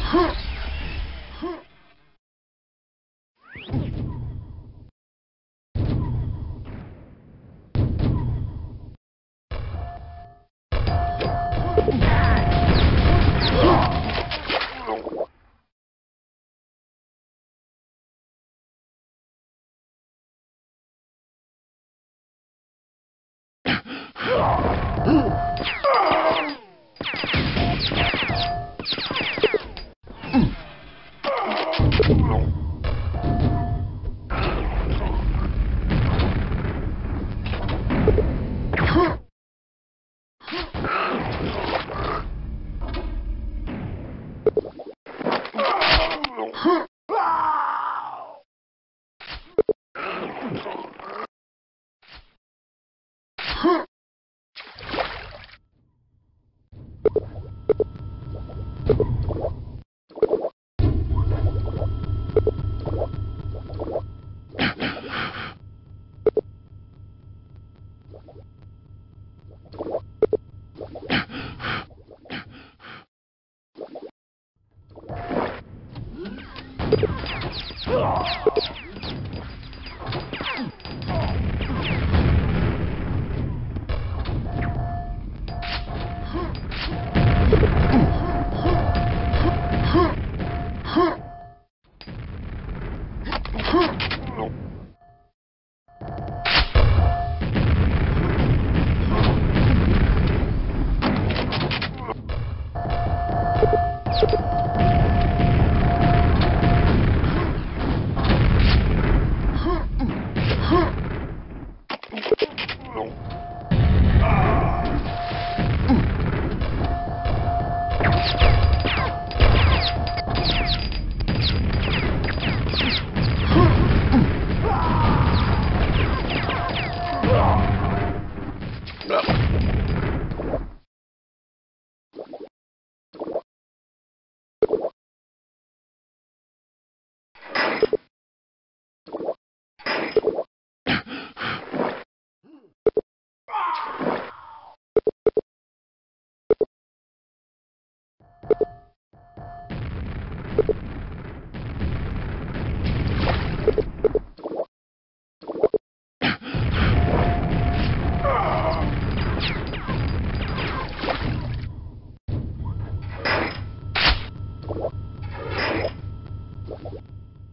はっ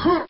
Huh.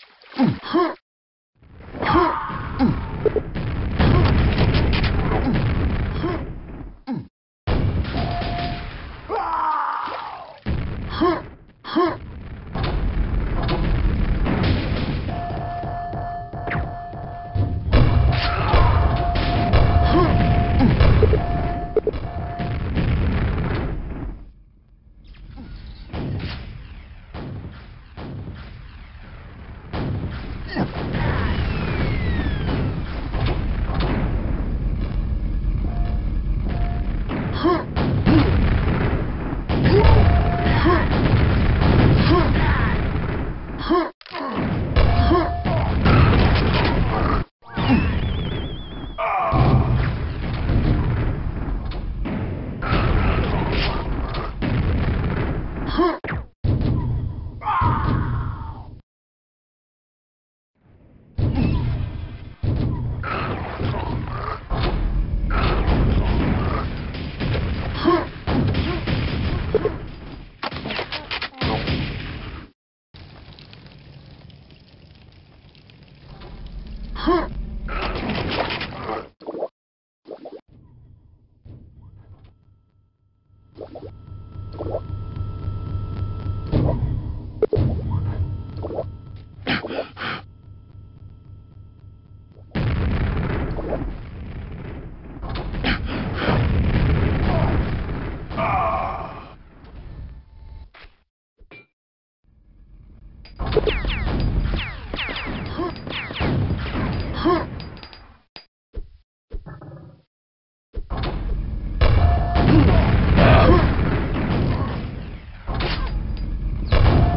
huh.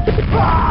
啊！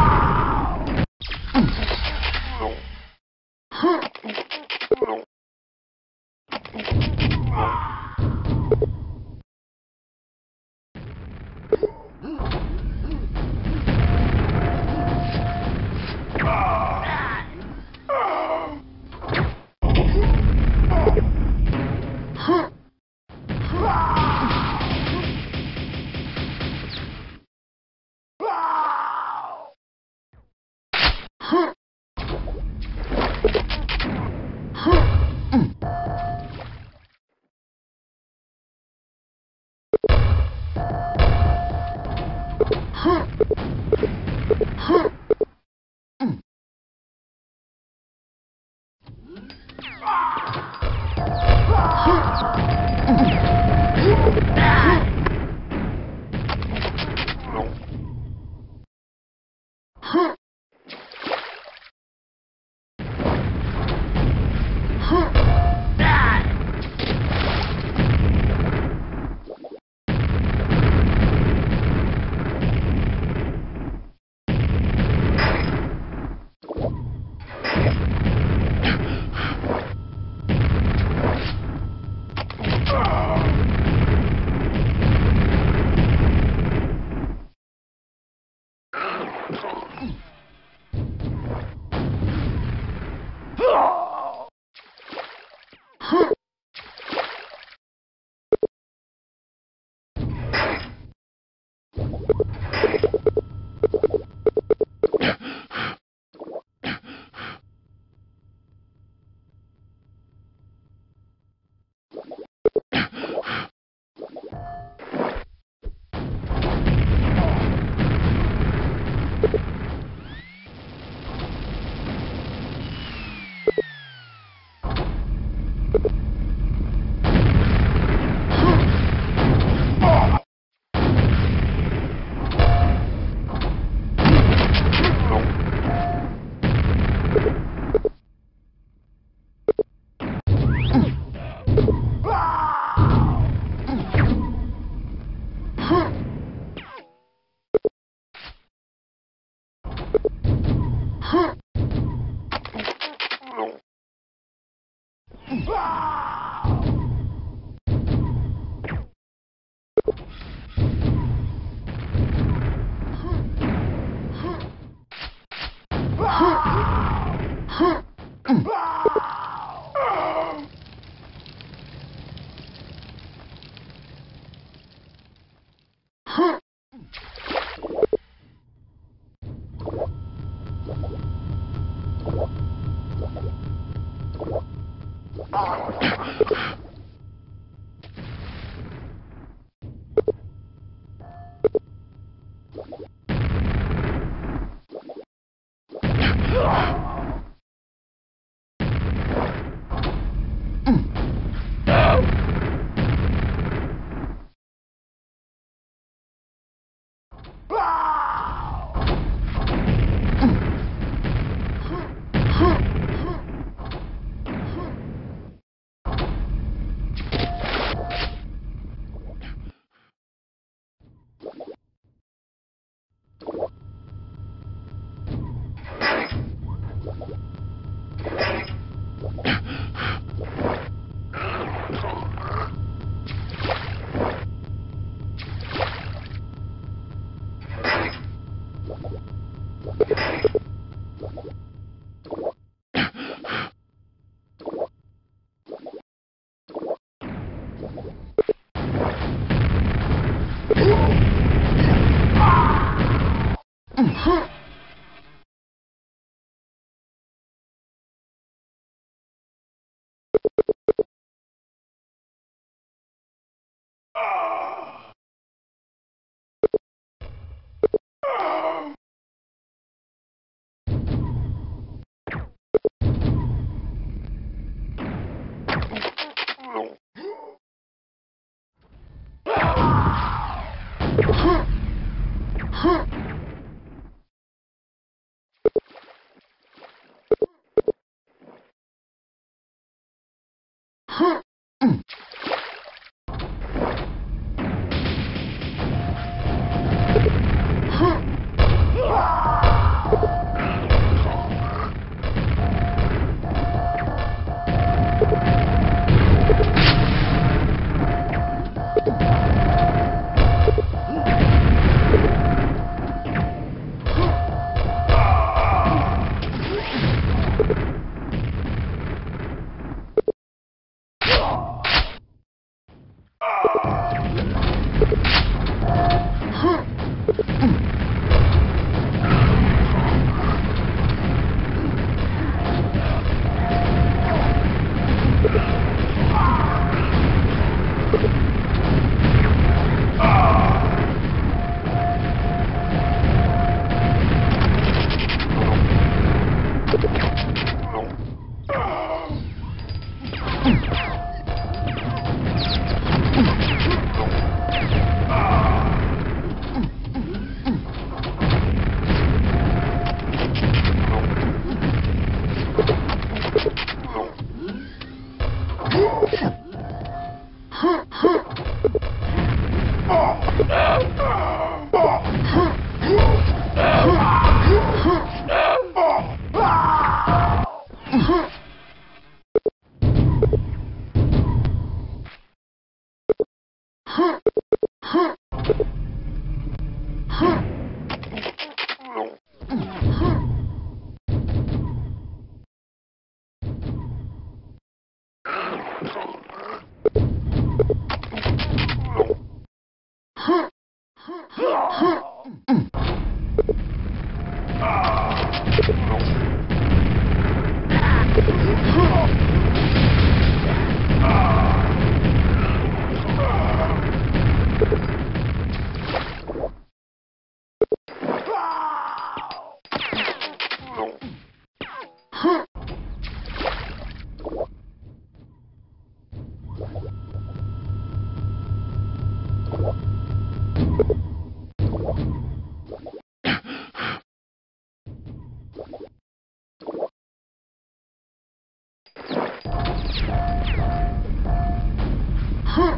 哼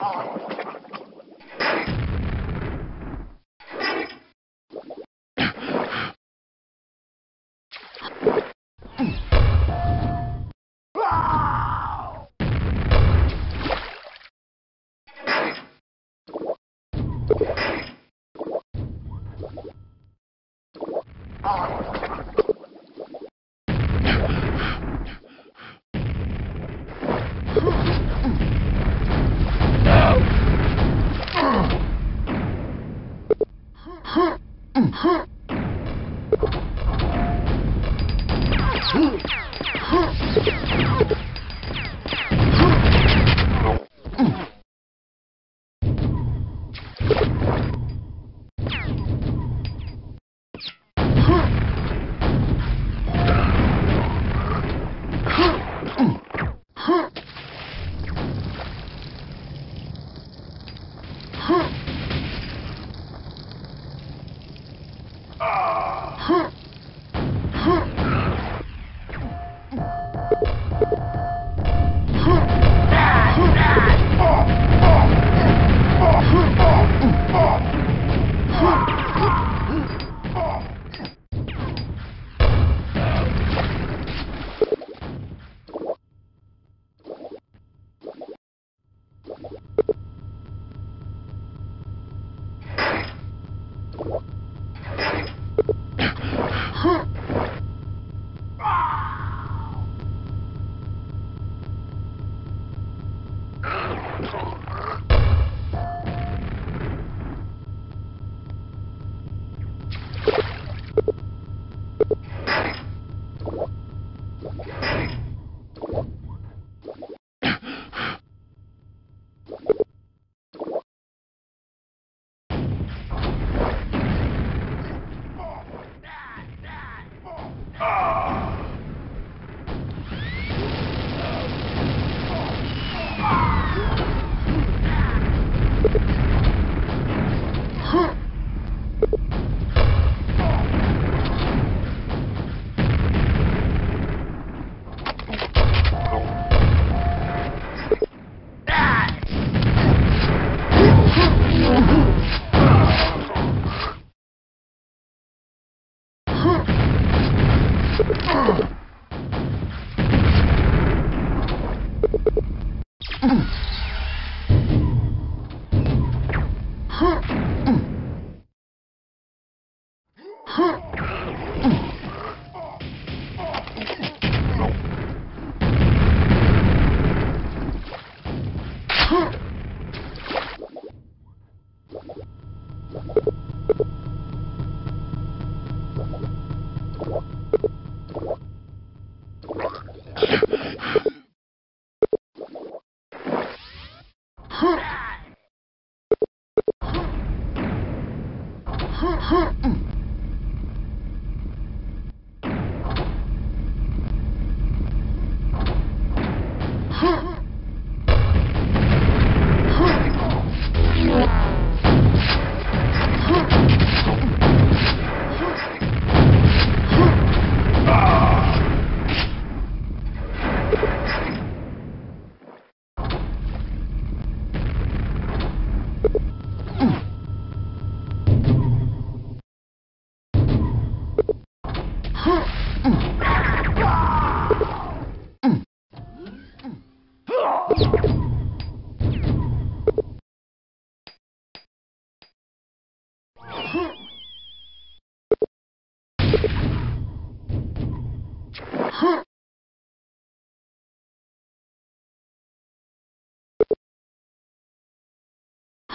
Oh.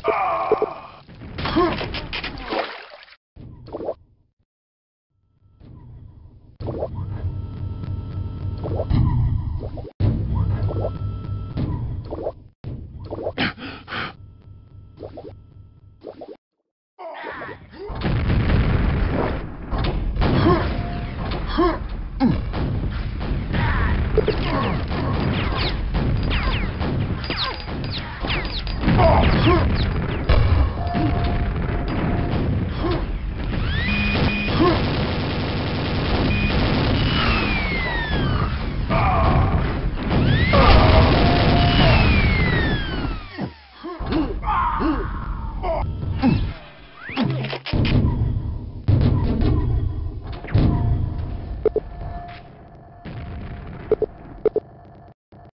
Huh.